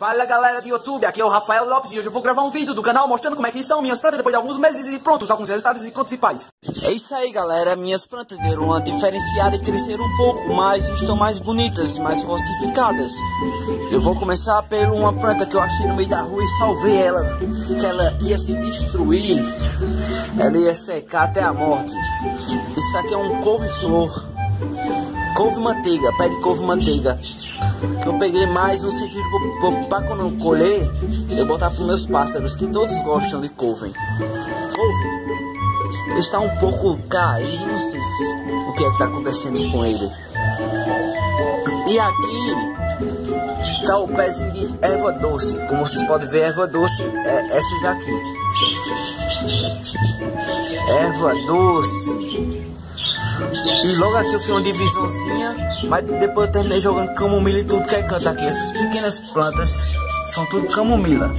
Fala galera do YouTube, aqui é o Rafael Lopes e hoje eu vou gravar um vídeo do canal mostrando como é que estão minhas plantas depois de alguns meses e prontos, alguns resultados e principais. É isso aí galera, minhas plantas deram uma diferenciada e cresceram um pouco mais e estão mais bonitas, mais fortificadas. Eu vou começar por uma planta que eu achei no meio da rua e salvei ela, que ela ia se destruir, ela ia secar até a morte. Isso aqui é um couve-flor, couve-manteiga, pé de couve-manteiga eu peguei mais no sentido para quando eu colher, eu botar para meus pássaros que todos gostam de couve. Couve está um pouco caído, não sei se, o que é está acontecendo com ele. E aqui está o pezinho de erva doce. Como vocês podem ver, erva doce é essa daqui. Erva doce. E logo aqui eu fiz uma divisãozinha, mas depois eu terminei jogando camomila e tudo que é canto aqui. Essas pequenas plantas são tudo camomila.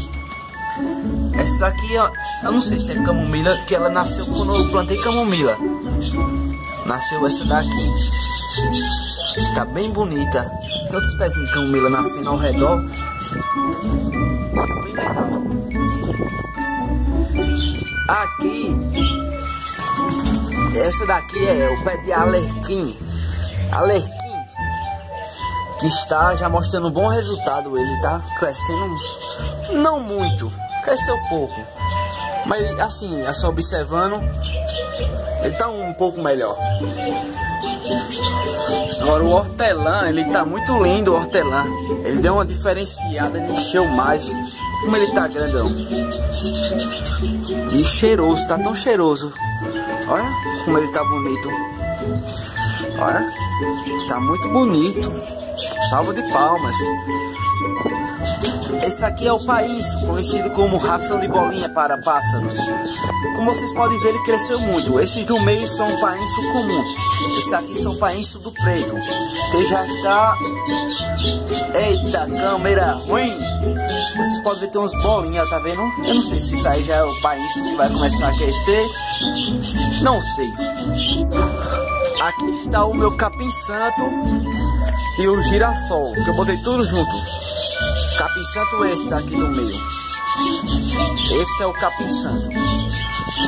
Essa aqui, ó, eu não sei se é camomila, que ela nasceu quando eu plantei camomila. Nasceu essa daqui. Tá bem bonita. Tantos pezinhos de camomila nascendo ao redor. Aqui essa daqui é o pé de alerquim. Alerquim. Que está já mostrando um bom resultado. Ele está crescendo não muito. Cresceu pouco. Mas assim, é só observando. Ele está um pouco melhor. Agora o hortelã, ele tá muito lindo o hortelã. Ele deu uma diferenciada, ele encheu mais. Como ele tá grandão. E cheiroso, tá tão cheiroso. Olha como ele tá bonito. Olha, tá muito bonito. Salvo de palmas. Esse aqui é o país, conhecido como ração de bolinha para pássaros. Como vocês podem ver, ele cresceu muito. Esses do meio são painço comum. Esses aqui são painço do preto. Que já está... Eita, câmera ruim! Vocês podem ver tem uns bolinhas, tá vendo? Eu não sei se isso aí já é o painço que vai começar a crescer. Não sei. Aqui está o meu capim santo e o girassol, que eu botei tudo junto. Capim santo esse daqui no meio. Esse é o capim santo.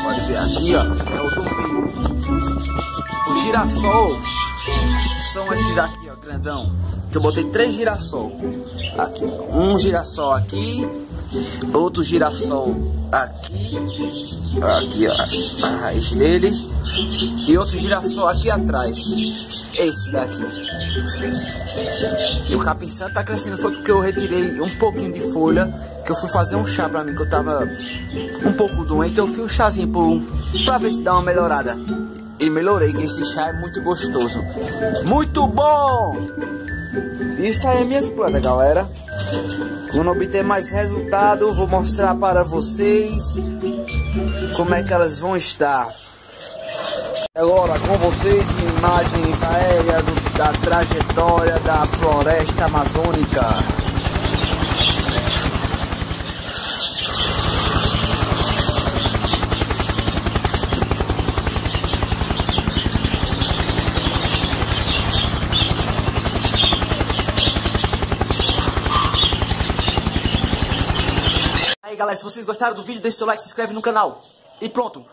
Pode ver aqui, ó. É o do meio. O girassol são esses daqui, ó, grandão. Que eu botei três girassol. Aqui, um girassol aqui, outro girassol aqui, aqui ó, a raiz dele e outro girassol aqui atrás. Esse daqui. E o capim santo tá crescendo foi porque eu retirei um pouquinho de folha, que eu fui fazer um chá pra mim, que eu tava um pouco doente, eu fiz um chazinho por, pra ver se dá uma melhorada. E melhorei, que esse chá é muito gostoso. Muito bom! Isso aí é minhas plantas, galera. Quando obter mais resultado, vou mostrar para vocês como é que elas vão estar. Agora com vocês imagens aéreas do, da trajetória da floresta amazônica. Aí galera, se vocês gostaram do vídeo, deixe seu like, se inscreve no canal. E pronto.